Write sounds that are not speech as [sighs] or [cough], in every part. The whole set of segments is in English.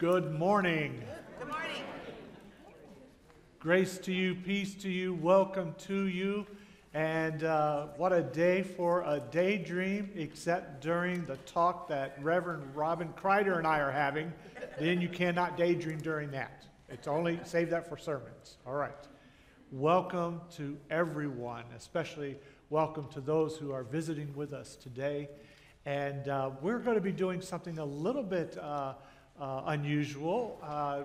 Good morning. Good morning. Grace to you, peace to you, welcome to you. And uh, what a day for a daydream, except during the talk that Reverend Robin Kreider and I are having. Then you cannot daydream during that. It's only, save that for sermons. All right. Welcome to everyone, especially welcome to those who are visiting with us today. And uh, we're going to be doing something a little bit uh, uh, unusual. Uh,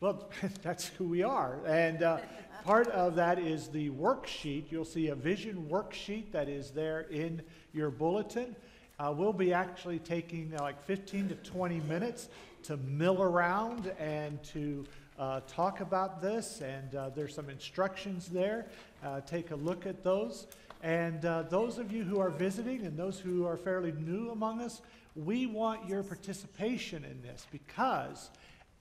well, [laughs] that's who we are. And uh, part of that is the worksheet. You'll see a vision worksheet that is there in your bulletin. Uh, we'll be actually taking uh, like 15 to 20 minutes to mill around and to uh, talk about this. And uh, there's some instructions there. Uh, take a look at those. And those of you who are visiting and those who are fairly new among us, we want your participation in this because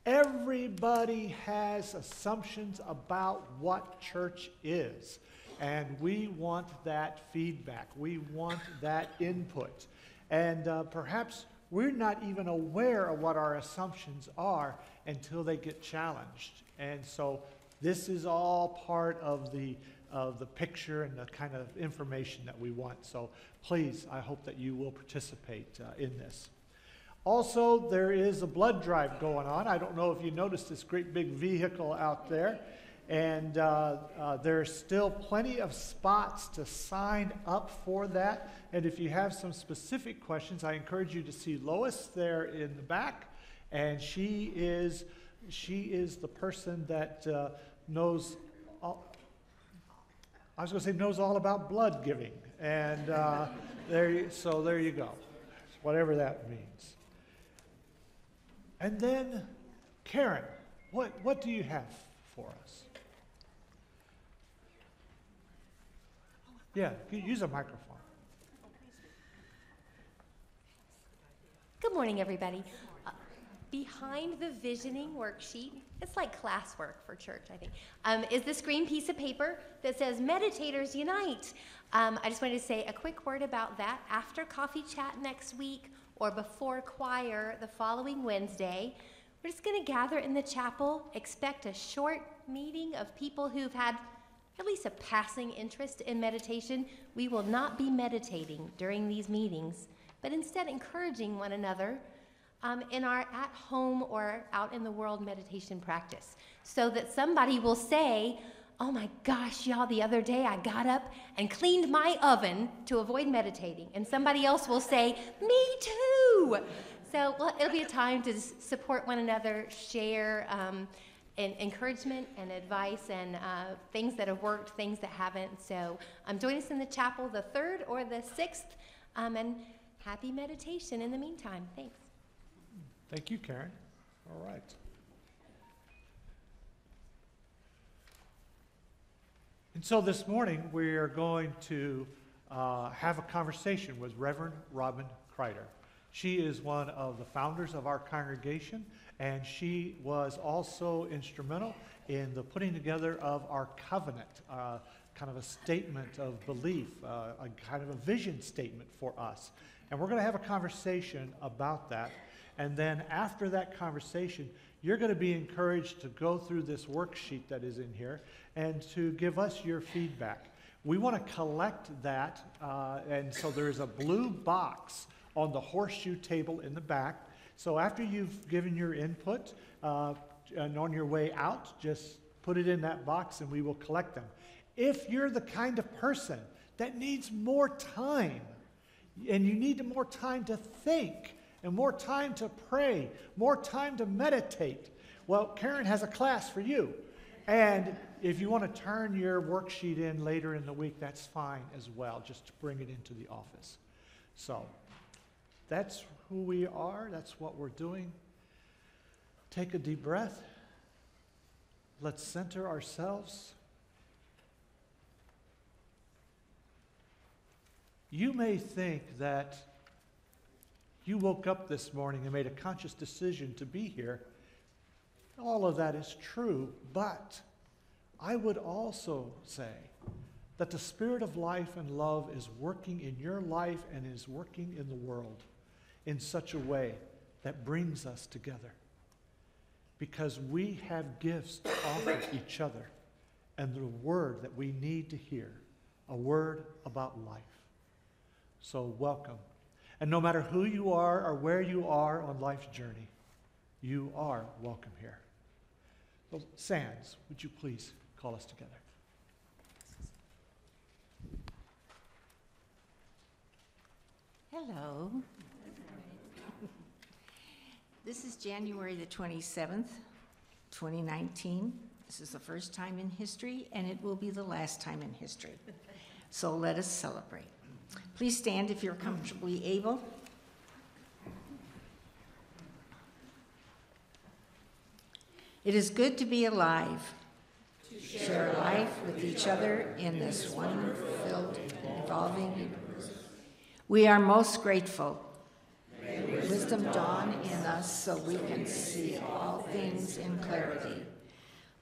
everybody has assumptions about what church is. And we want that feedback. We want that input. And uh, perhaps we're not even aware of what our assumptions are until they get challenged. And so this is all part of the of the picture and the kind of information that we want. So please, I hope that you will participate uh, in this. Also, there is a blood drive going on. I don't know if you noticed this great big vehicle out there. And uh, uh, there's still plenty of spots to sign up for that. And if you have some specific questions, I encourage you to see Lois there in the back. And she is, she is the person that uh, knows I was going to say knows all about blood giving. And uh, there, you, so there you go, whatever that means. And then, Karen, what, what do you have for us? Yeah, use a microphone. Good morning, everybody. Uh, behind the visioning worksheet, it's like classwork for church, I think, um, is this green piece of paper that says Meditators Unite. Um, I just wanted to say a quick word about that. After coffee chat next week or before choir the following Wednesday, we're just going to gather in the chapel, expect a short meeting of people who've had at least a passing interest in meditation. We will not be meditating during these meetings, but instead encouraging one another um, in our at home or out in the world meditation practice so that somebody will say, Oh my gosh, y'all, the other day I got up and cleaned my oven to avoid meditating. And somebody else will say, Me too. So well, it'll be a time to support one another, share um, and encouragement and advice and uh, things that have worked, things that haven't. So um, join us in the chapel the 3rd or the 6th. Um, and happy meditation in the meantime. Thanks. Thank you, Karen. All right. And so this morning we are going to uh, have a conversation with Reverend Robin Kreider. She is one of the founders of our congregation, and she was also instrumental in the putting together of our covenant, uh, kind of a statement of belief, uh, a kind of a vision statement for us. And we're going to have a conversation about that. And then after that conversation, you're going to be encouraged to go through this worksheet that is in here and to give us your feedback. We want to collect that, uh, and so there's a blue box on the horseshoe table in the back. So after you've given your input uh, and on your way out, just put it in that box and we will collect them. If you're the kind of person that needs more time and you need more time to think, and more time to pray, more time to meditate. Well, Karen has a class for you. And if you want to turn your worksheet in later in the week, that's fine as well, just bring it into the office. So that's who we are, that's what we're doing. Take a deep breath. Let's center ourselves. You may think that you woke up this morning and made a conscious decision to be here. All of that is true, but I would also say that the spirit of life and love is working in your life and is working in the world in such a way that brings us together. because we have gifts to offer each other and the word that we need to hear a word about life. So, welcome. And no matter who you are or where you are on life's journey, you are welcome here. So, Sands, would you please call us together? Hello. This is January the 27th, 2019. This is the first time in history, and it will be the last time in history. So let us celebrate. Please stand if you're comfortably able. It is good to be alive, to share life with each other in this wonder-filled, evolving universe. We are most grateful. May wisdom dawn in us so we can see all things in clarity.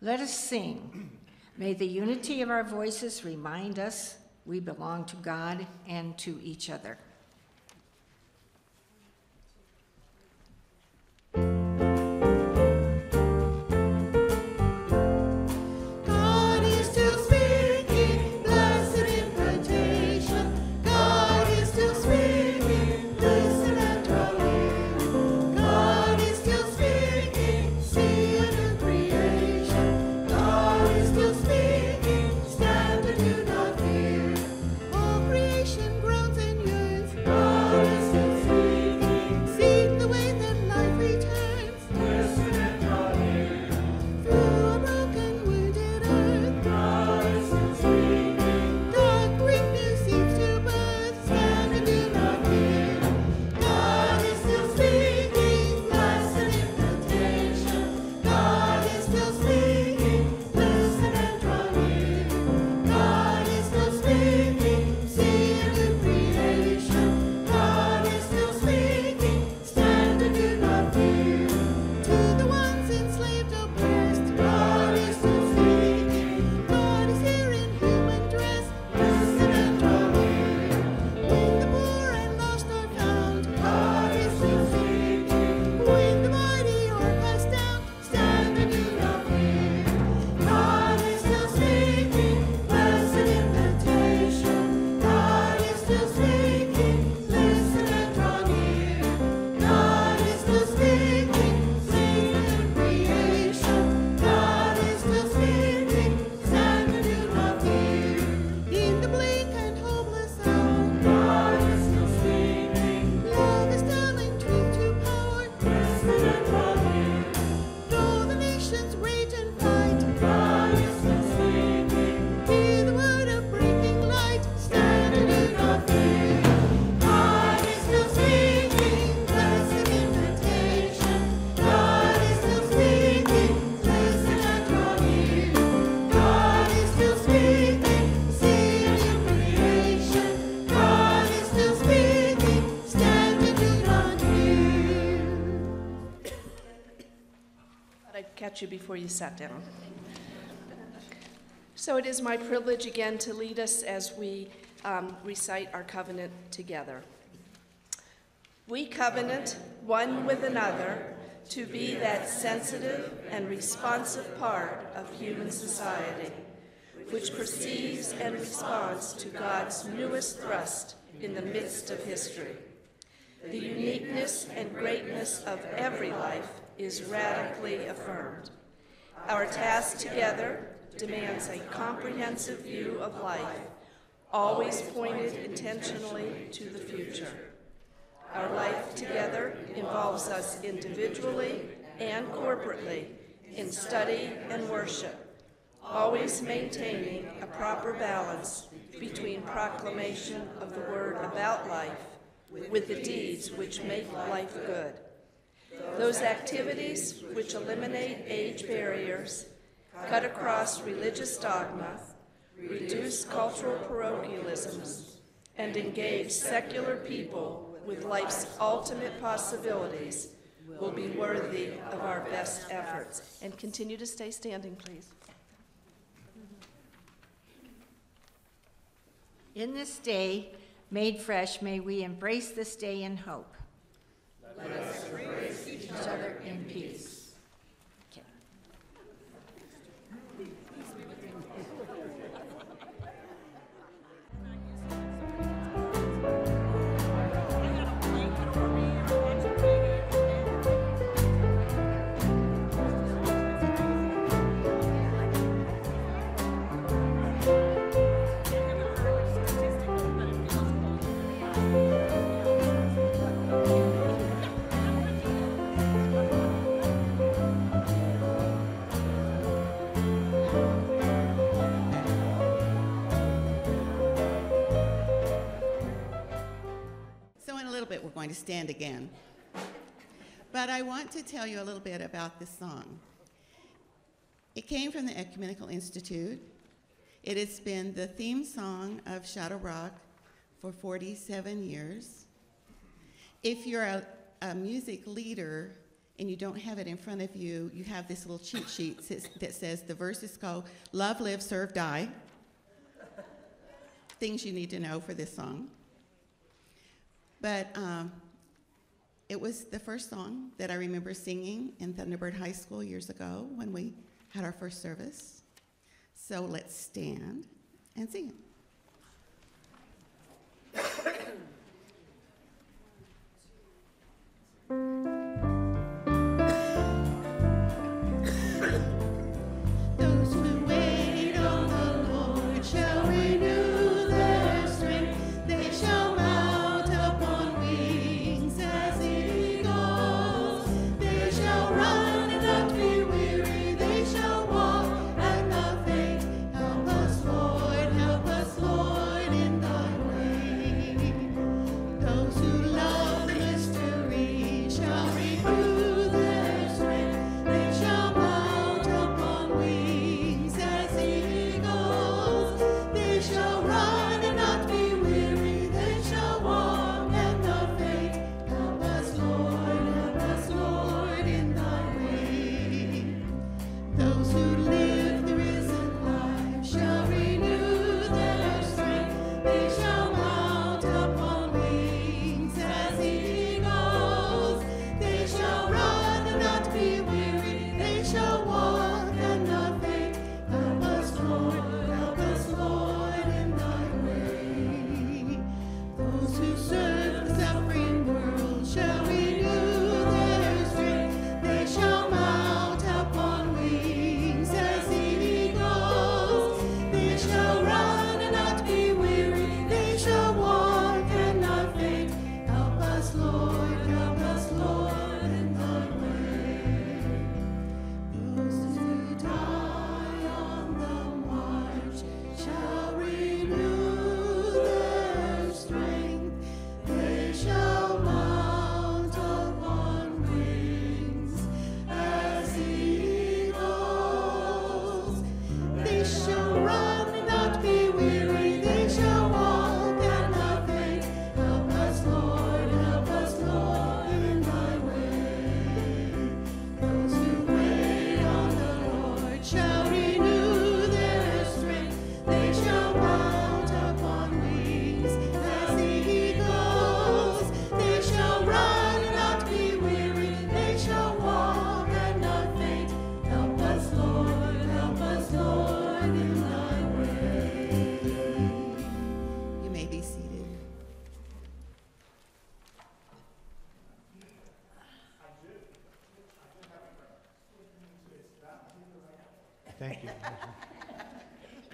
Let us sing. May the unity of our voices remind us we belong to God and to each other. Before you sat down. So it is my privilege again to lead us as we um, recite our covenant together. We covenant one with another to be that sensitive and responsive part of human society, which perceives and responds to God's newest thrust in the midst of history. The uniqueness and greatness of every life is radically affirmed. Our task together demands a comprehensive view of life, always pointed intentionally to the future. Our life together involves us individually and corporately in study and worship, always maintaining a proper balance between proclamation of the word about life with the deeds which make life good. Those activities which eliminate age barriers, cut across religious dogma, reduce cultural parochialisms, and engage secular people with life's ultimate possibilities will be worthy of our best efforts. And continue to stay standing, please. In this day, made fresh, may we embrace this day in hope. Let us embrace each other in peace. Going to stand again. But I want to tell you a little bit about this song. It came from the Ecumenical Institute. It has been the theme song of Shadow Rock for 47 years. If you're a, a music leader and you don't have it in front of you, you have this little cheat sheet that says the verses go Love, Live, Serve, Die. Things you need to know for this song. But um, it was the first song that I remember singing in Thunderbird High School years ago when we had our first service. So let's stand and sing it.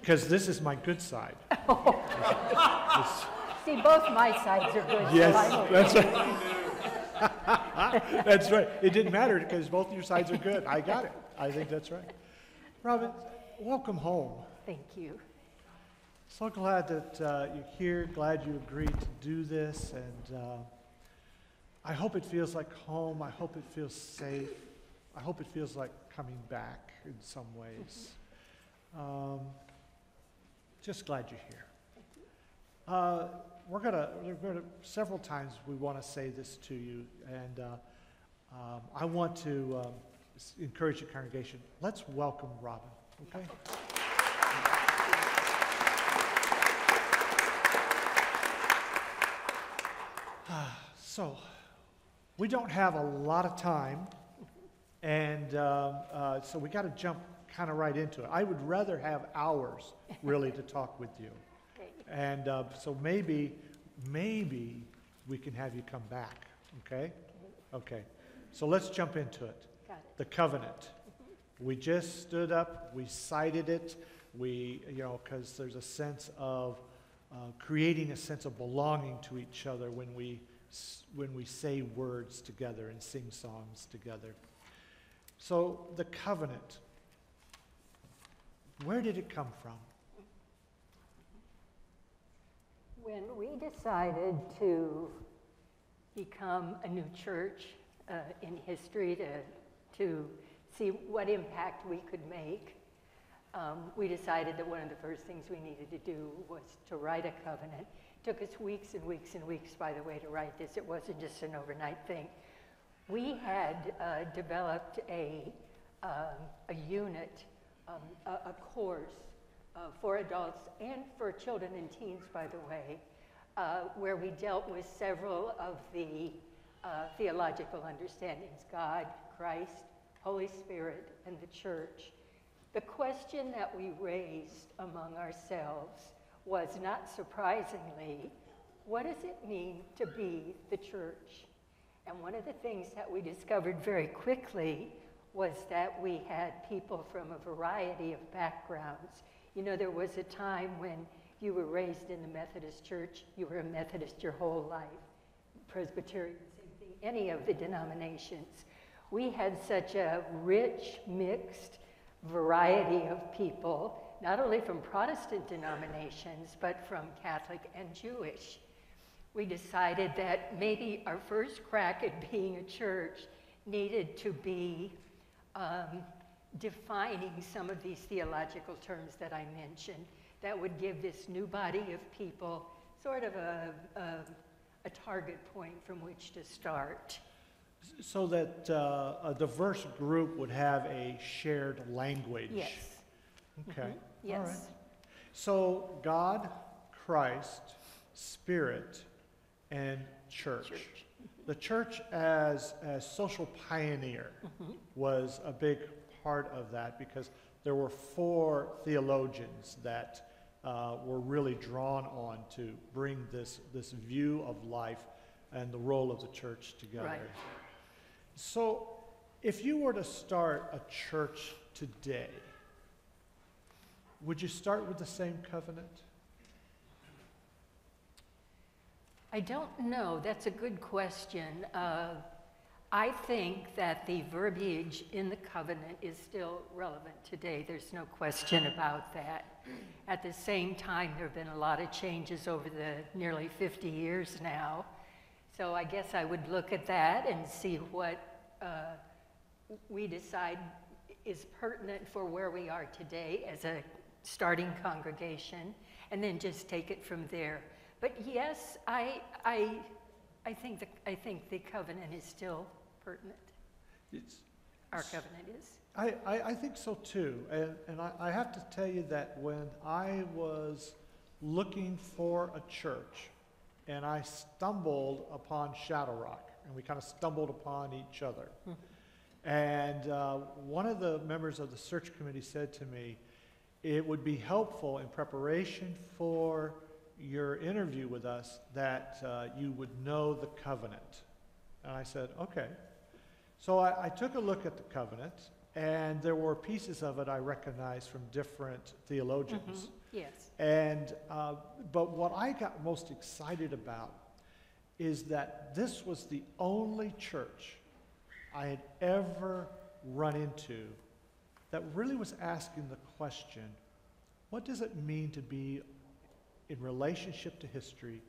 Because this is my good side. [laughs] See, both my sides are good. so Yes, that's right. [laughs] That's right. It didn't matter because both your sides are good. I got it. I think that's right. Robin, welcome home. Thank you. So glad that uh, you're here, glad you agreed to do this, and uh, I hope it feels like home. I hope it feels safe. I hope it feels like coming back in some ways. [laughs] Um, just glad you're here. Uh, we're gonna, we're gonna, several times we want to say this to you, and uh, um, I want to um, encourage the congregation. Let's welcome Robin, okay? [sighs] So, we don't have a lot of time, and um, uh, so we got to jump kind of right into it. I would rather have hours, really, to [laughs] talk with you. Okay. And uh, so maybe, maybe we can have you come back, okay? Okay, so let's jump into it. Got it. The covenant. We just stood up, we cited it, we, you know, because there's a sense of uh, creating a sense of belonging to each other when we, when we say words together and sing songs together. So the covenant, where did it come from? When we decided to become a new church uh, in history to, to see what impact we could make, um, we decided that one of the first things we needed to do was to write a covenant. It Took us weeks and weeks and weeks, by the way, to write this. It wasn't just an overnight thing. We had uh, developed a, um, a unit, um, a, a course uh, for adults and for children and teens, by the way, uh, where we dealt with several of the uh, theological understandings God, Christ, Holy Spirit, and the church. The question that we raised among ourselves was not surprisingly, what does it mean to be the church? And one of the things that we discovered very quickly was that we had people from a variety of backgrounds. You know, there was a time when you were raised in the Methodist church, you were a Methodist your whole life, Presbyterian, same thing, any of the denominations. We had such a rich, mixed variety of people, not only from Protestant denominations, but from Catholic and Jewish. We decided that maybe our first crack at being a church needed to be um, defining some of these theological terms that I mentioned that would give this new body of people sort of a, a, a target point from which to start. So that uh, a diverse group would have a shared language. Yes, Okay. All right. yes. So God, Christ, Spirit, and church. Church. The church as a social pioneer was a big part of that because there were four theologians that uh, were really drawn on to bring this this view of life and the role of the church together. Right. So, if you were to start a church today, would you start with the same covenant? I don't know. That's a good question. Uh, I think that the verbiage in the covenant is still relevant today. There's no question about that. At the same time, there have been a lot of changes over the nearly 50 years now. So I guess I would look at that and see what uh, we decide is pertinent for where we are today as a starting congregation, and then just take it from there. But yes, I, I, I, think, the, I think the covenant is still pertinent. It's, Our covenant is. I, I, I think so too. And, and I, I have to tell you that when I was looking for a church and I stumbled upon Shadow Rock, and we kind of stumbled upon each other. And uh, one of the members of the search committee said to me, it would be helpful in preparation for your interview with us that uh, you would know the covenant. And I said, okay. So I, I took a look at the covenant, and there were pieces of it I recognized from different theologians. Yes. And, uh, but what I got most excited about is that this was the only church I had ever run into that really was asking the question what does it mean to be in relationship to history?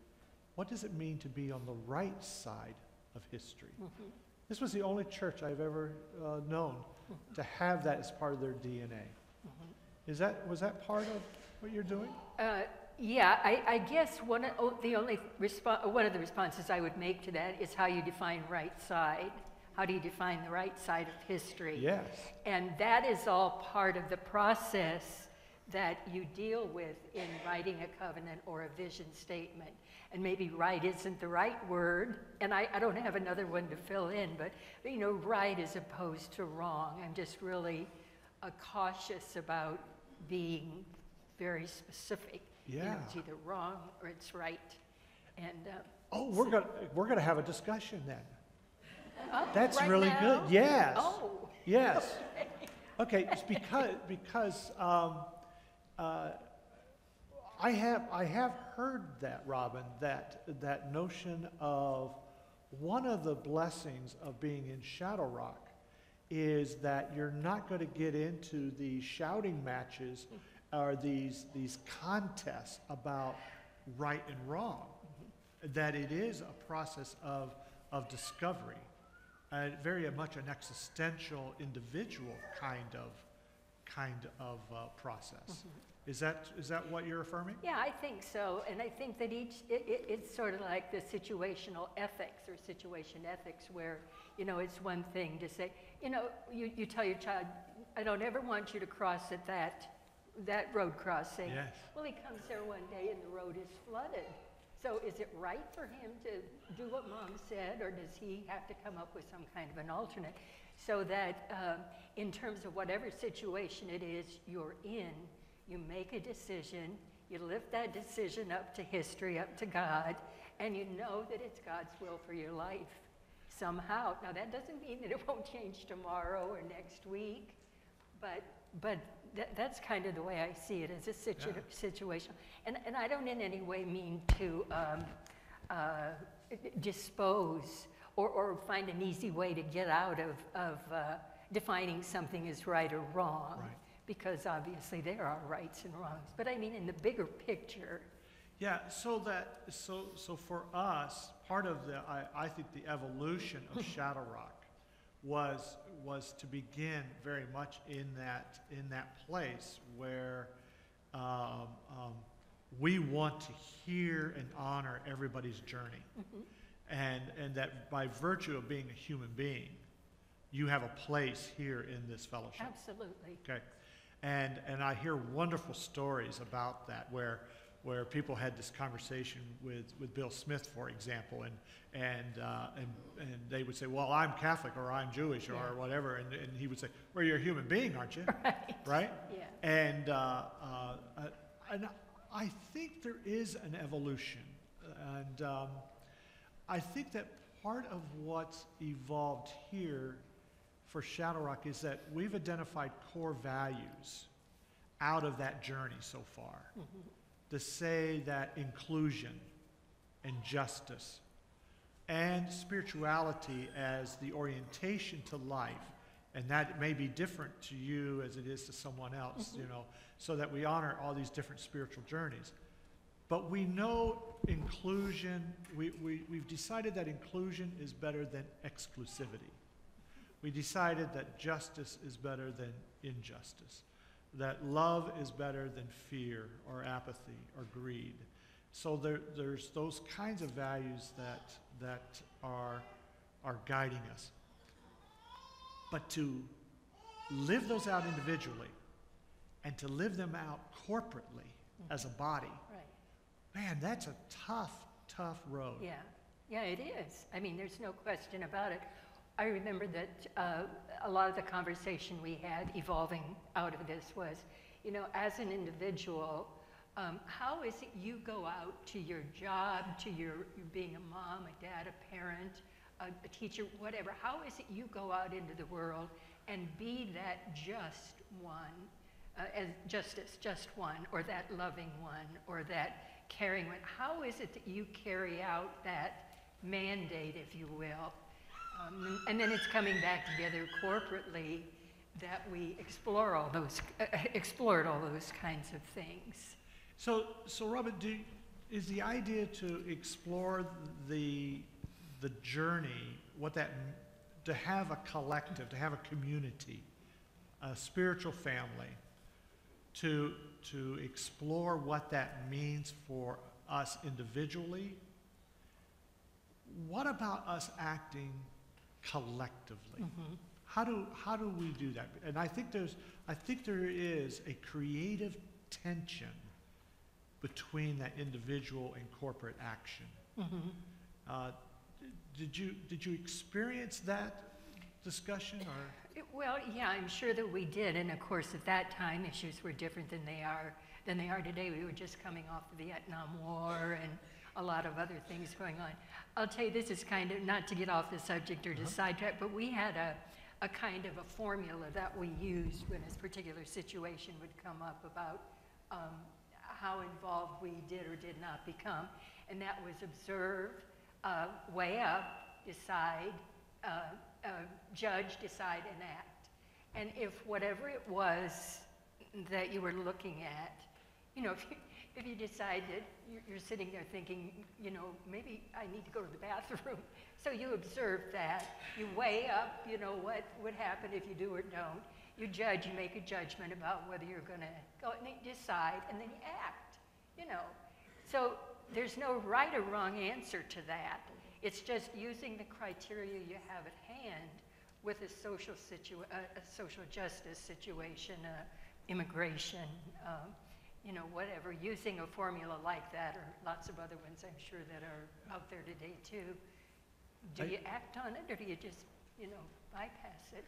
What does it mean to be on the right side of history? Mm-hmm. This was the only church I've ever uh, known to have that as part of their DNA. Mm-hmm. Is that, was that part of what you're doing? Uh, yeah, I, I guess one of, oh, the only respo- one of the responses I would make to that is how you define right side. How do you define the right side of history? Yes. And that is all part of the process that you deal with in writing a covenant or a vision statement. And maybe right isn't the right word, and I, I don't have another one to fill in, but, you know, right as opposed to wrong. I'm just really uh, cautious about being very specific. You know, Yeah. it's either wrong or it's right. And uh, Oh, we're gonna, we're gonna have a discussion then. oh, That's right really now? good. Yes. Oh, Yes. [laughs] Okay, it's because, because, um, uh, I have, I have heard that, Robin, that, that notion of one of the blessings of being in Shadow Rock is that you're not going to get into these shouting matches or these, these contests about right and wrong. That it is a process of of discovery, very much an existential, individual kind of, kind of uh, process. Is that, is that what you're affirming? Yeah, I think so, and I think that each, it, it, it's sort of like the situational ethics or situation ethics where, you know, it's one thing to say, you know, you, you tell your child, I don't ever want you to cross at that, that road crossing. Yes. Well, he comes there one day and the road is flooded. So is it right for him to do what mom said, or does he have to come up with some kind of an alternate? So that um, in terms of whatever situation it is you're in, you make a decision, you lift that decision up to history, up to God, and you know that it's God's will for your life somehow. Now, that doesn't mean that it won't change tomorrow or next week, but, but that, that's kind of the way I see it as a situ- Yeah. situation. And, and I don't in any way mean to um, uh, dispose or, or find an easy way to get out of, of uh, defining something as right or wrong. Right. Because obviously there are rights and wrongs. But I mean, in the bigger picture, Yeah, so that, so, so for us, part of the, I, I think the evolution of [laughs] Shadow Rock was, was to begin very much in that, in that place where um, um, we want to hear and honor everybody's journey. And, and that by virtue of being a human being, you have a place here in this fellowship. absolutely. Okay. And, and I hear wonderful stories about that where, where people had this conversation with, with Bill Smith, for example, and, and, uh, and, and they would say, well, I'm Catholic or I'm Jewish or whatever. And, and he would say, well, you're a human being, aren't you? [laughs] Right? right? Yeah. And, uh, uh, and I think there is an evolution. And um, I think that part of what's evolved here for Shadow Rock is that we've identified core values out of that journey so far. Mm-hmm. To say that inclusion and justice and spirituality as the orientation to life, and that may be different to you as it is to someone else, mm-hmm. you know, so that we honor all these different spiritual journeys. But we know inclusion, we, we, we've decided that inclusion is better than exclusivity. We decided that justice is better than injustice, that love is better than fear or apathy or greed. So there, there's those kinds of values that, that are, are guiding us. But to live those out individually and to live them out corporately as a body. Man, that's a tough, tough road. Yeah, yeah, it is. I mean, there's no question about it. I remember that uh, a lot of the conversation we had evolving out of this was, you know, as an individual, um, how is it you go out to your job, to your, your being a mom, a dad, a parent, a, a teacher, whatever? How is it you go out into the world and be that just one, uh, as justice, just one, or that loving one, or that caring one? How is it that you carry out that mandate, if you will? Um, and then it's coming back together corporately that we explore all those, uh, [laughs] explored all those kinds of things. So, so Robert, do, is the idea to explore the, the journey, what that, to have a collective, to have a community, a spiritual family, to, to explore what that means for us individually? What about us acting collectively? How do, how do we do that? And I think there's, I think there is a creative tension between that individual and corporate action. Uh, Did you, did you experience that discussion or? Well, yeah, I'm sure that we did, and of course, at that time, issues were different than they are, than they are today. We were just coming off the Vietnam War and a lot of other things going on. I'll tell you, this is kind of, not to get off the subject or to sidetrack, but we had a, a kind of a formula that we used when this particular situation would come up about um, how involved we did or did not become. And that was observe, uh, weigh up, decide, uh, uh, judge, decide, and act. And if whatever it was that you were looking at, You know, [laughs] if you, if you decide that you're, you're sitting there thinking, you know, maybe I need to go to the bathroom. [laughs] So you observe that, you weigh up, you know, what would happen if you do or don't. You judge, you make a judgment about whether you're going to go and decide, and then you act, you know. So there's no right or wrong answer to that. It's just using the criteria you have at hand with a social situa- a, a social justice situation, uh, immigration, um, you know, whatever, using a formula like that, or lots of other ones I'm sure that are out there today too. Do I- you act on it, or do you just, you know, bypass it?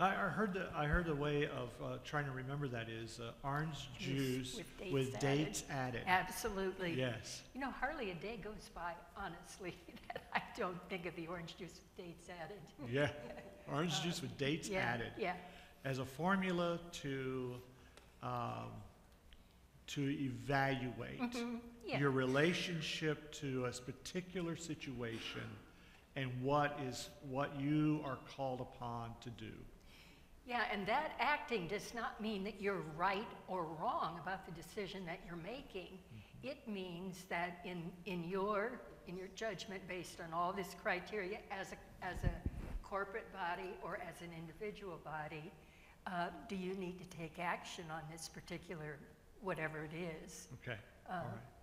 I, I heard the, I heard the way of uh, trying to remember that is uh, orange juice with with dates added. dates added. Absolutely. Yes. You know, hardly a day goes by, honestly, [laughs] that I don't think of the orange juice with dates added. Yeah. [laughs] Orange juice with dates Yeah, added. Yeah, as a formula to, um, to evaluate Mhm, yeah. your relationship to a particular situation and what is, what you are called upon to do. Yeah, and that acting does not mean that you're right or wrong about the decision that you're making. Mm-hmm. It means that in, in your, in your judgment based on all this criteria as a, as a corporate body or as an individual body, uh, do you need to take action on this particular, whatever it is? Okay, all Uh, right.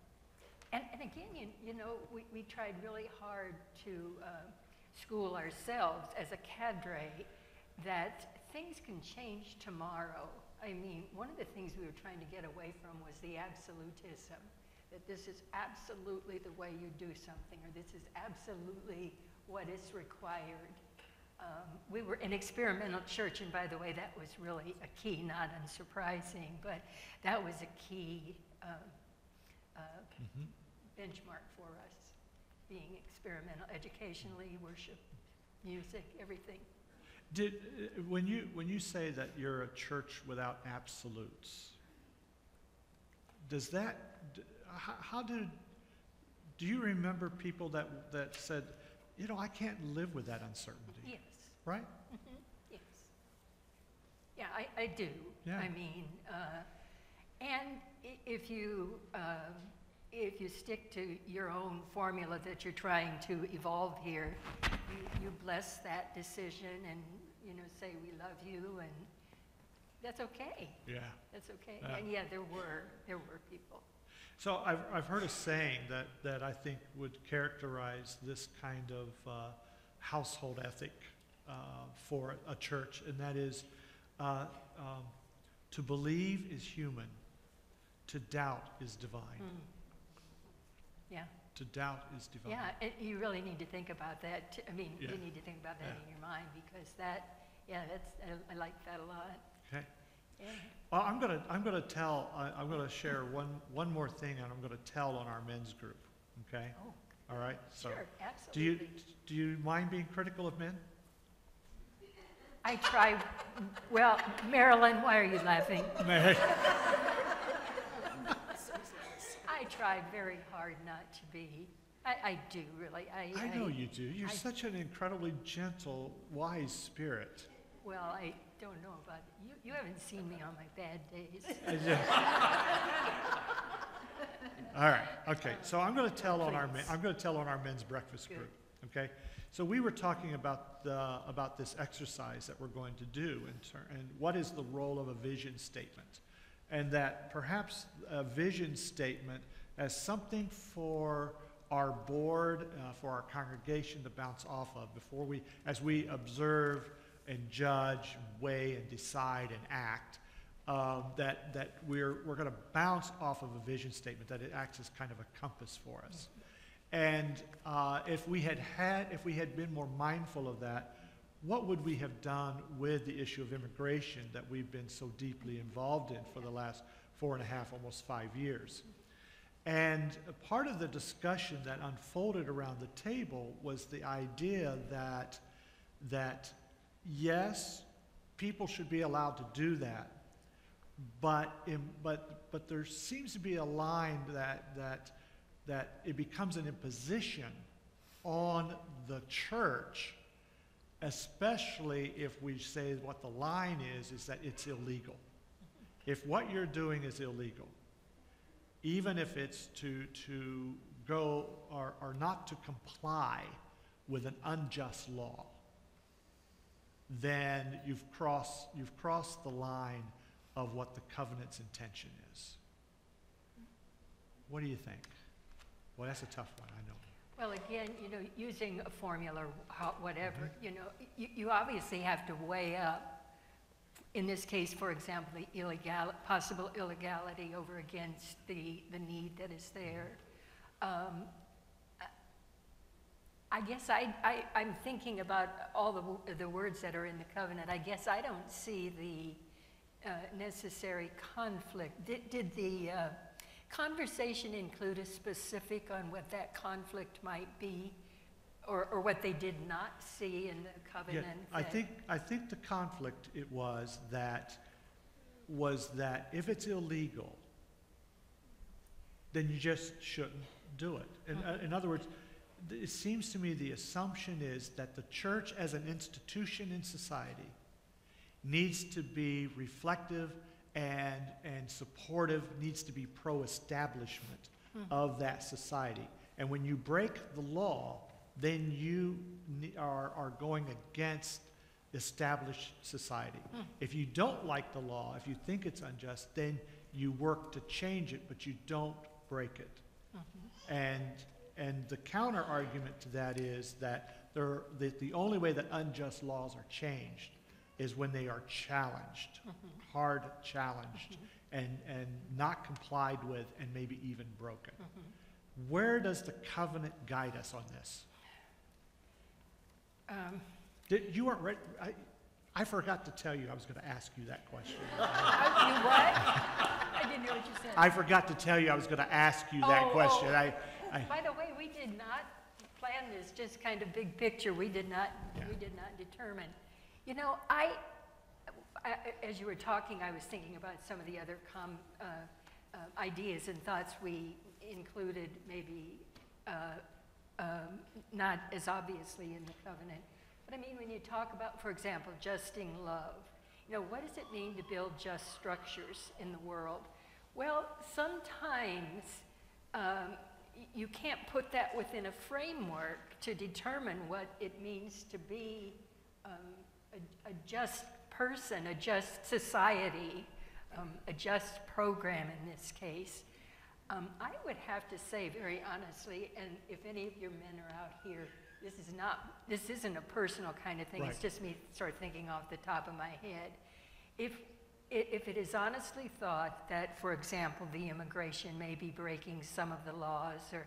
And, and again, you, you know, we, we tried really hard to uh, school ourselves as a cadre that things can change tomorrow. I mean, one of the things we were trying to get away from was the absolutism, that this is absolutely the way you do something, or this is absolutely what is required. Um, we were an experimental church, and by the way, that was really a key, not unsurprising, but that was a key um, uh, Mhm. Benchmark for us, being experimental educationally, worship, music, everything. Did, uh, when you, when you say that you're a church without absolutes, does that, how, how did, do you remember people that, that said, you know, I can't live with that uncertainty, Yes, right? mhm, yes. Yeah, I, I do. Yeah. I mean, uh, and if you, um, if you stick to your own formula that you're trying to evolve here, you, you bless that decision and, you know, say, we love you, and that's okay. Yeah. That's okay. Yeah. And yeah, there were, there were people. So I've, I've heard a saying that, that I think would characterize this kind of uh, household ethic uh, for a church, and that is uh, um, to believe is human, to doubt is divine. Mm. Yeah, To doubt is divine. yeah, it- you really need to think about that. t- I mean, you need to think about that Yeah. in your mind because that, yeah, that's, I- I like that a lot. Okay. Yeah. Well, I'm gonna, I'm gonna tell, I- I'm gonna share one, one more thing, and I'm gonna tell on our men's group, okay? Oh, All right? So, sure, Do you, do you mind being critical of men? I try, well, Marilyn, why are you laughing? [laughs] Try very hard not to be. I, I do, really. I, I know you do. You're I- such an incredibly gentle, wise spirit. Well, I don't know about, you, you haven't seen me on my bad days. [laughs] I just- All right, okay, so I'm gonna tell on our, men- I'm gonna tell on our men's breakfast Good. group, okay? So we were talking about the, about this exercise that we're going to do in turn, and what is the role of a vision statement? And that perhaps a vision statement as something for our board, uh, for our congregation to bounce off of before we, as we observe and judge, weigh and decide and act, um, that, that we're, we're going to bounce off of a vision statement, that it acts as kind of a compass for us. And uh, if we had had, if we had been more mindful of that, what would we have done with the issue of immigration that we've been so deeply involved in for the last four and a half, almost five years? And part of the discussion that unfolded around the table was the idea that, that yes, people should be allowed to do that, but, in, but, but there seems to be a line that, that, that it becomes an imposition on the church, especially if we say what the line is, is that it's illegal. If what you're doing is illegal, even if it's to, to go or, or not to comply with an unjust law, then you've crossed, you've crossed the line of what the covenant's intention is. What do you think? Well, that's a tough one, I know. Well, again, you know, using a formula, whatever, mm-hmm. you know, you, you obviously have to weigh up, in this case, for example, the illegal, possible illegality over against the, the need that is there. Um, I guess I, I, I'm thinking about all the, the words that are in the covenant. I guess I don't see the uh, necessary conflict. Did, did the uh, conversation include a specific on what that conflict might be? Or, or what they did not see in the Yeah, covenant? I think, I think the conflict it was that, was that if it's illegal, then you just shouldn't do it. In, uh, in other words, th- it seems to me the assumption is that the church as an institution in society needs to be reflective and, and supportive, needs to be pro-establishment of that society. And when you break the law, then you are, are going against established society. Hmm. If you don't like the law, if you think it's unjust, then you work to change it, but you don't break it. Mm-hmm. And, and the counter argument to that is that there, that the only way that unjust laws are changed is when they are challenged, mm-hmm. hard challenged, mm-hmm. and, and not complied with, and maybe even broken. Where does the covenant guide us on this? Um, Did, you weren't ready, I, I forgot to tell you I was gonna ask you that question. I- [laughs] You what? I didn't know what you said. I forgot to tell you I was gonna ask you that Oh, question. oh. I, I, By the way, we did not plan this, just kind of big picture, we did not, Yeah. we did not determine. You know, I, I- as you were talking, I was thinking about some of the other com, uh, uh, ideas and thoughts we included, maybe, uh, um, not as obviously in the covenant. But I mean, when you talk about, for example, justing love, you know, what does it mean to build just structures in the world? Well, sometimes um, you can't put that within a framework to determine what it means to be um, a, a just person, a just society, um, a just program in this case. Um, I would have to say very honestly, and if any of your men are out here, this is not, this isn't a personal kind of thing, it's just me sort of thinking off the top of my head. If, if it is honestly thought that, for example, the immigration may be breaking some of the laws, or,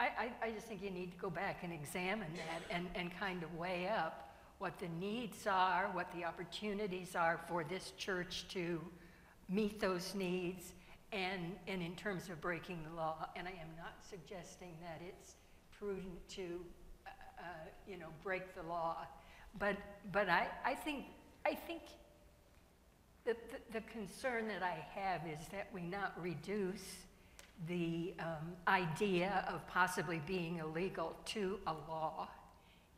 I, I, I just think you need to go back and examine that and, and kind of weigh up what the needs are, what the opportunities are for this church to meet those needs, and, and in terms of breaking the law. And I am not suggesting that it's prudent to, uh, uh, you know, break the law. But, but I, I think, I think the, the, the concern that I have is that we not reduce the um, idea of possibly being illegal to a law.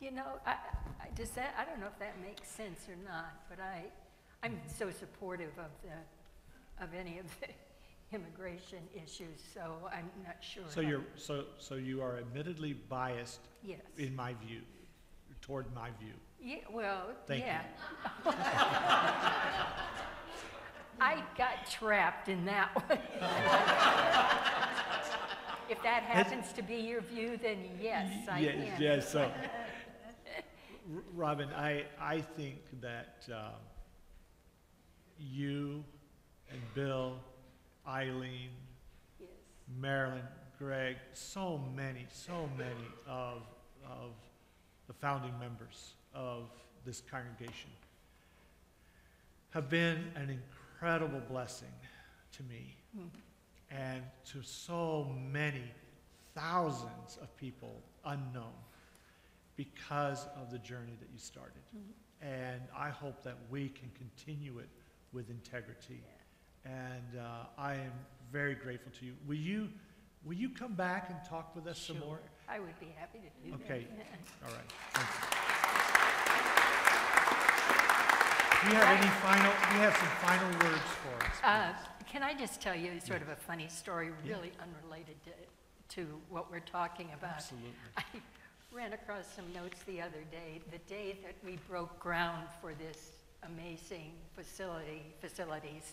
You know, I, I, does that, I don't know if that makes sense or not, but I, I'm so supportive of the, of any of the immigration issues, so I'm not sure. so how- you're, so, so you are admittedly biased, Yes. in my view, toward my view. Yeah, well, Thank you. yeah. [laughs] I got trapped in that one. [laughs] If that happens to be your view, then yes, I Yes, can. Yes, so, [laughs] R- Robin, I, I think that um, you and Bill, Eileen, Yes. Marilyn, Greg, so many, so many of, of the founding members of this congregation have been an incredible blessing to me hmm. and to so many thousands of people unknown because of the journey that you started. Mm-hmm. And I hope that we can continue it with integrity. And uh, I am very grateful to you. Will you, will you come back and talk with us some more? I would be happy to do that. Okay. [laughs] All right, thank you. Do you have any final, do you have some final words for us? Uh, can I just tell you sort of a funny story, really unrelated to, to what we're talking about? Absolutely. I ran across some notes the other day, the day that we broke ground for this amazing facility, facilities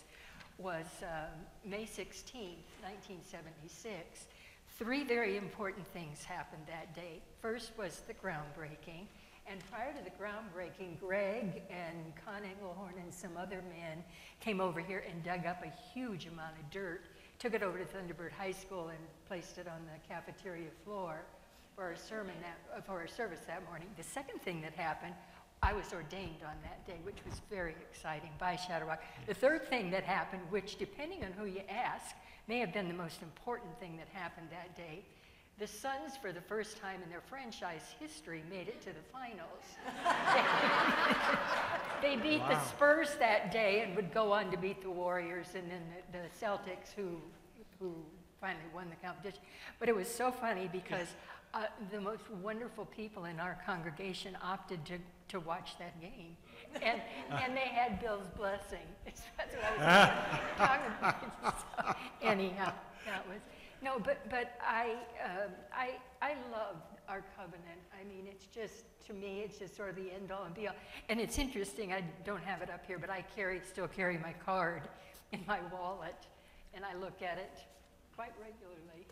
was um, May 16th, 1976. Three very important things happened that day. First was the groundbreaking, and prior to the groundbreaking, Greg and Con Engelhorn and some other men came over here and dug up a huge amount of dirt, took it over to Thunderbird High School and placed it on the cafeteria floor for our sermon that, uh, for our service that morning. The second thing that happened, I was ordained on that day, which was very exciting by Shadow Rock. The third thing that happened, which depending on who you ask, may have been the most important thing that happened that day. The Suns, for the first time in their franchise history, made it to the finals. [laughs] they beat the Spurs that day and would go on to beat the Warriors and then the, the Celtics, who, who finally won the competition. But it was so funny because uh, the most wonderful people in our congregation opted to, to watch that game. And, [laughs] and they had Bill's blessing. [laughs] That's what I was talking [laughs] about. So, anyhow, that was, no, but, but I, um, I, I love our covenant. I mean, it's just, to me, it's just sort of the end all and be all. And it's interesting, I don't have it up here, but I carry, still carry my card in my wallet, and I look at it quite regularly.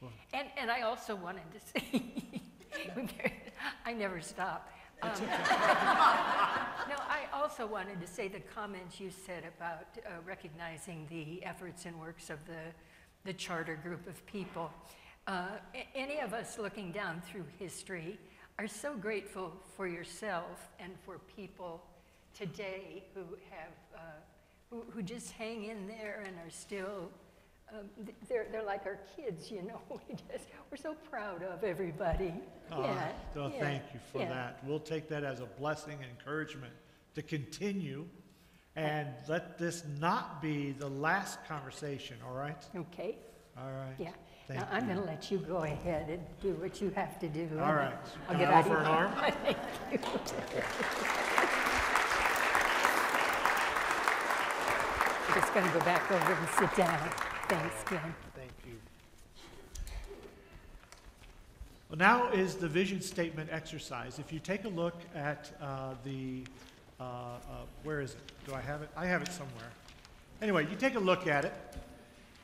So. And, and I also wanted to say, [laughs] I never stop. Um, [laughs] no, I also wanted to say the comments you said about uh, recognizing the efforts and works of the, the charter group of people. Uh, any of us looking down through history are so grateful for yourself and for people today who have, uh, who, who just hang in there and are still um, they're, they're like our kids, you know. [laughs] We just, we're so proud of everybody. Uh, yeah, Well, yeah, thank you for yeah. that. We'll take that as a blessing and encouragement to continue and let this not be the last conversation, all right? Okay, All right. yeah. Thank now I'm going to let you go ahead and do what you have to do. All right. I'll Can get I out of offer an arm? [laughs] Thank you. I'm [laughs] just going to go back over and sit down. Thanks, Ken. Thank you. Well, now is the vision statement exercise. If you take a look at uh, the, uh, uh, where is it? Do I have it? I have it somewhere. Anyway, you take a look at it,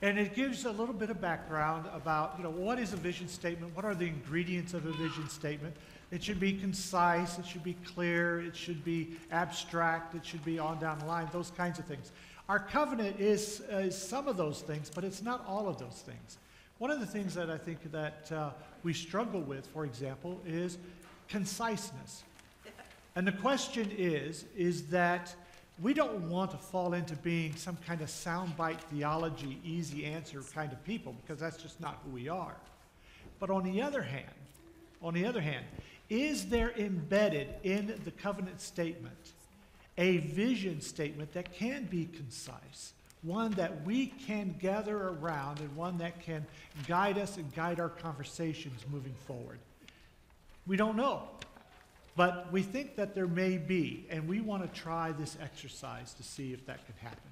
and it gives a little bit of background about, you know, what is a vision statement? What are the ingredients of a vision statement? It should be concise, it should be clear, it should be abstract, it should be on down the line, those kinds of things. Our covenant is, is some of those things, but it's not all of those things. One of the things that I think that uh, we struggle with, for example, is conciseness. And the question is, is that we don't want to fall into being some kind of soundbite theology, easy answer kind of people, because that's just not who we are. But on the other hand, on the other hand, is there embedded in the covenant statement a vision statement that can be concise, one that we can gather around, and one that can guide us and guide our conversations moving forward? We don't know. But we think that there may be, and we want to try this exercise to see if that can happen.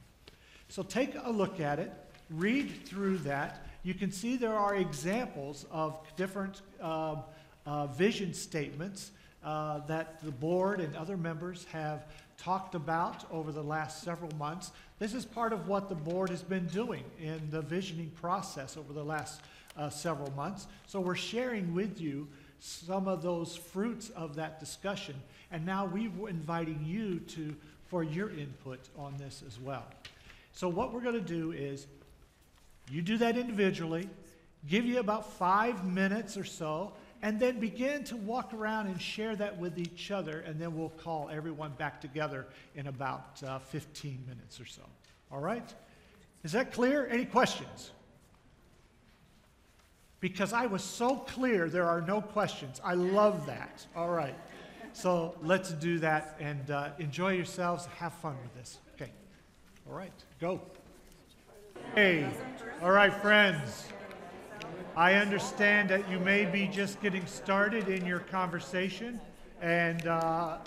So take a look at it, read through that. You can see there are examples of different um, uh, vision statements uh, that the board and other members have talked about over the last several months. This is part of what the board has been doing in the visioning process over the last uh, several months. So we're sharing with you some of those fruits of that discussion. And now we're inviting you to, for your input on this as well. So what we're going to do is you do that individually, give you about five minutes or so, and then begin to walk around and share that with each other, and then we'll call everyone back together in about uh, 15 minutes or so. All right? Is that clear? Any questions? Because I was so clear, there are no questions. I love that. All right. So let's do that and uh, enjoy yourselves. Have fun with this. Okay. All right. Go. Hey. All right, friends. I understand that you may be just getting started in your conversation, and uh,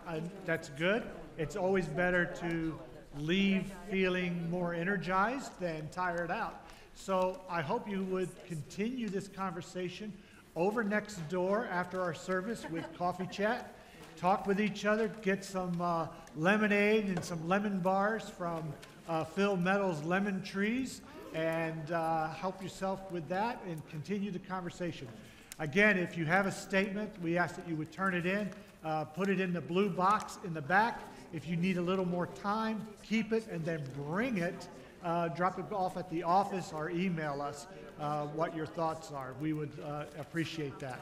that's good. It's always better to leave feeling more energized than tired out. So I hope you would continue this conversation over next door after our service with coffee chat. Talk with each other, get some uh, lemonade and some lemon bars from uh, Phil Meadows Lemon Trees, and uh, help yourself with that and continue the conversation. Again, if you have a statement, we ask that you would turn it in, uh, put it in the blue box in the back. If you need a little more time, keep it and then bring it. Uh, drop it off at the office or email us uh, what your thoughts are. We would uh, appreciate that.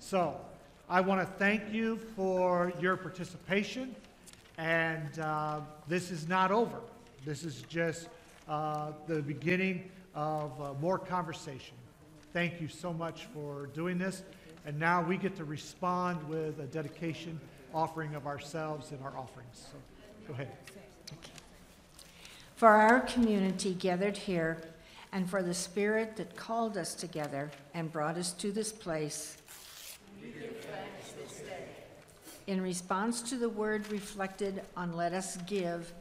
So, I want to thank you for your participation, and uh, this is not over. This is just uh, the beginning of uh, more conversation. Thank you so much for doing this. And now we get to respond with a dedication offering of ourselves and our offerings. So go ahead. For our community gathered here, and for the Spirit that called us together and brought us to this place, this in response to the word reflected on Let Us Give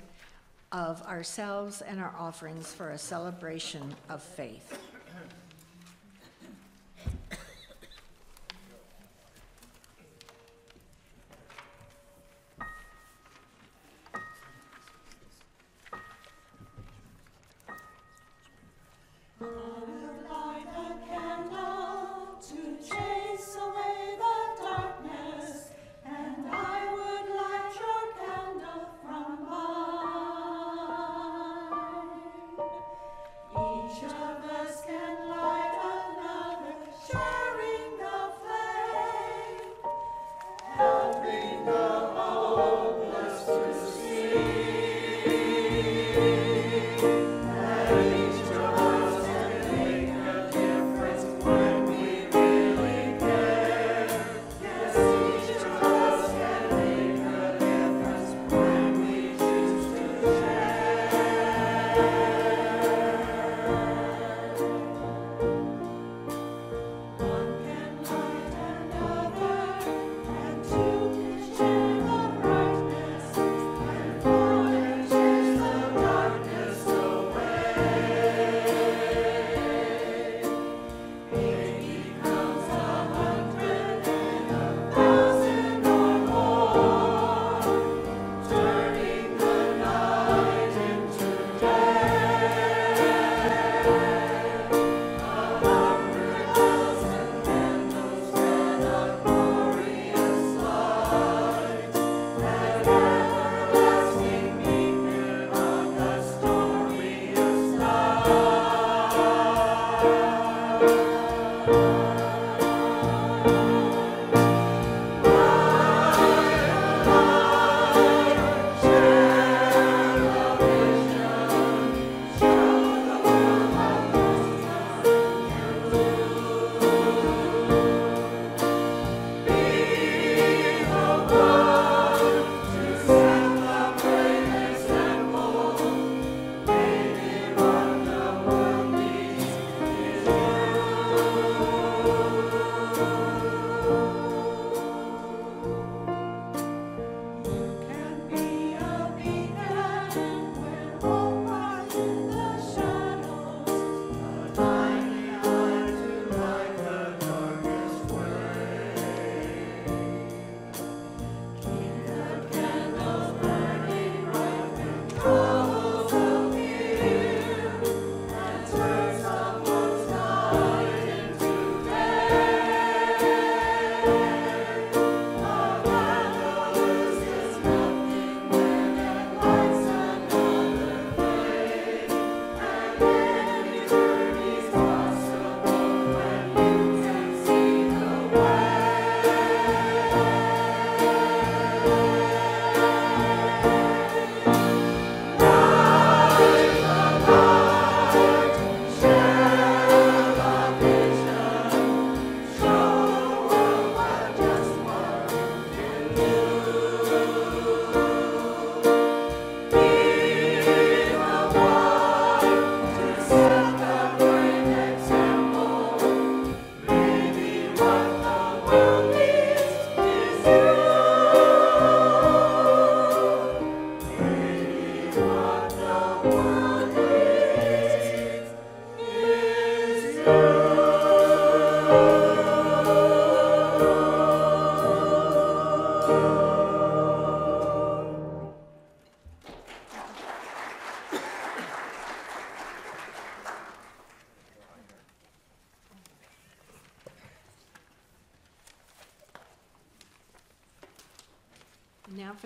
of ourselves and our offerings for a celebration of faith.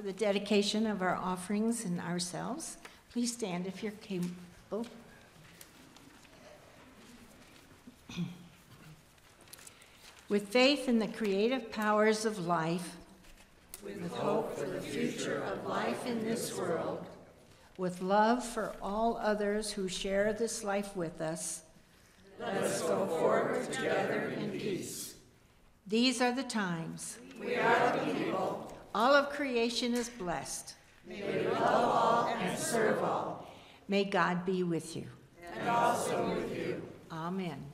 For the dedication of our offerings and ourselves. Please stand if you're capable. With faith in the creative powers of life, with hope for the future of life in this world, with love for all others who share this life with us, let us go forward together in peace. These are the times. We are the people. All of creation is blessed. May we love all and serve all. May God be with you. And also with you. Amen.